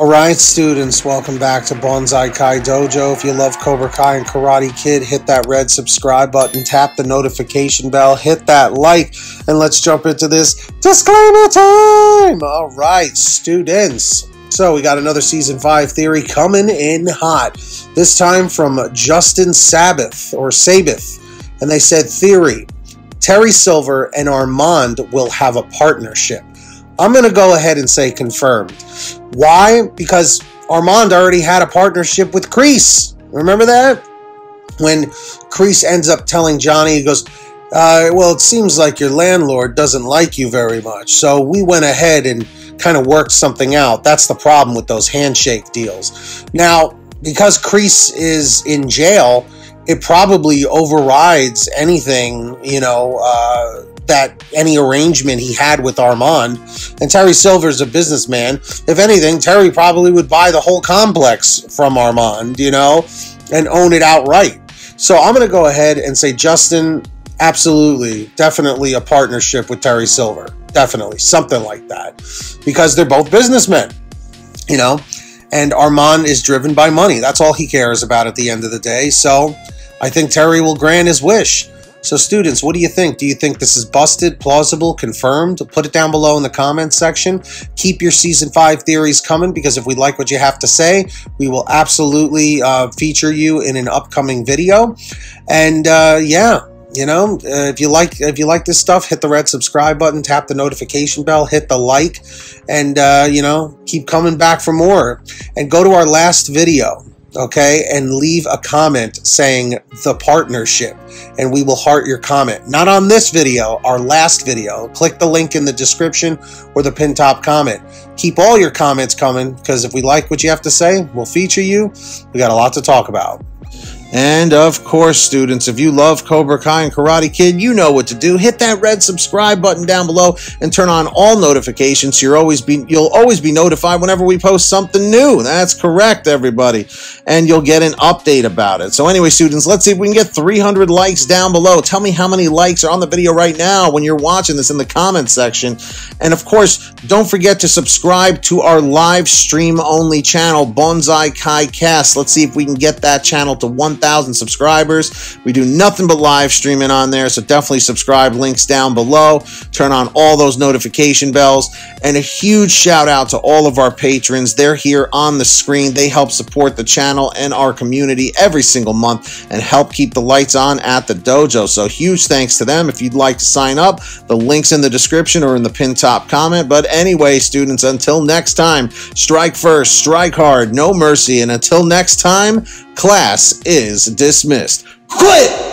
All right, students, welcome back to Bonsai Kai Dojo. If you love Cobra Kai and Karate Kid, hit that red subscribe button, tap the notification bell, hit that like, and let's jump into this disclaimer time. All right, students. So we got another season five theory coming in hot. This time from Justin Sabbath or Sabbath, and they said theory: Terry Silver and Armand will have a partnership. I'm going to go ahead and say confirmed. Why? Because Armand already had a partnership with Kreese. Remember that? When Kreese ends up telling Johnny, he goes, uh, Well, it seems like your landlord doesn't like you very much. So we went ahead and kind of worked something out. That's the problem with those handshake deals. Now, because Kreese is in jail, it probably overrides anything, you know, uh, that any arrangement he had with Armand. And Terry Silver's a businessman. If anything, Terry probably would buy the whole complex from Armand, you know, and own it outright. So I'm going to go ahead and say Justin, absolutely, definitely a partnership with Terry Silver. Definitely, something like that. Because they're both businessmen, you know, and Armand is driven by money. That's all he cares about at the end of the day. So I think Terry will grant his wish. So students, what do you think? Do you think this is busted, plausible, confirmed? Put it down below in the comments section. Keep your season five theories coming because if we like what you have to say, we will absolutely uh, feature you in an upcoming video. And uh, yeah, you know, uh, if you like if you like this stuff, hit the red subscribe button, tap the notification bell, hit the like, and uh, you know, keep coming back for more. And go to our last video okay, and leave a comment saying the partnership, and we will heart your comment. Not on this video, our last video. Click the link in the description or the pin top comment. Keep all your comments coming because if we like what you have to say, we'll feature you. We got a lot to talk about. And of course, students, if you love Cobra Kai and Karate Kid, you know what to do. Hit that red subscribe button down below and turn on all notifications so you're always be you'll always be notified whenever we post something new. That's correct, everybody. And you'll get an update about it. So anyway, students, let's see if we can get 300 likes down below. Tell me how many likes are on the video right now when you're watching this in the comments section. And of course, don't forget to subscribe to our live stream only channel, Bonsai Kai Kast. Let's see if we can get that channel to 1 1,000 subscribers. We do nothing but live streaming on there, so definitely subscribe. Links down below. Turn on all those notification bells. And a huge shout out to all of our patrons. They're here on the screen. They help support the channel and our community every single month and help keep the lights on at the dojo. So huge thanks to them. If you'd like to sign up, the link's in the description or in the pin top comment. But anyway, students, until next time, strike first, strike hard, no mercy. And until next time, class is dismissed. Quit!